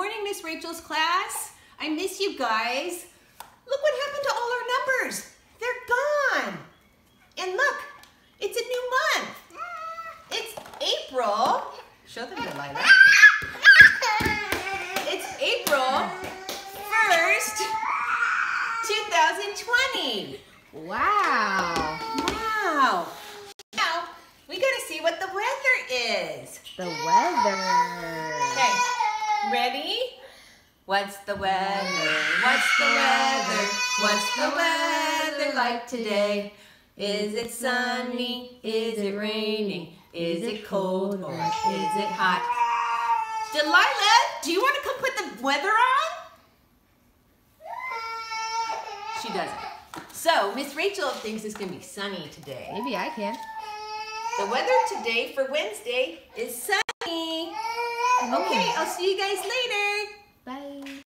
morning, Miss Rachel's class. I miss you guys. Look what happened to all our numbers. They're gone. And look, it's a new month. It's April. Show them, Delilah. It's April 1st, 2020. Wow. Wow. Now, we gotta see what the weather is. The weather. Ready? What's the weather? What's the weather? What's the weather like today? Is it sunny? Is it raining? Is it cold or is it hot? Delilah, do you want to come put the weather on? She doesn't. So, Miss Rachel thinks it's going to be sunny today. Maybe I can. The weather today for Wednesday is sunny. Okay, I'll see you guys later.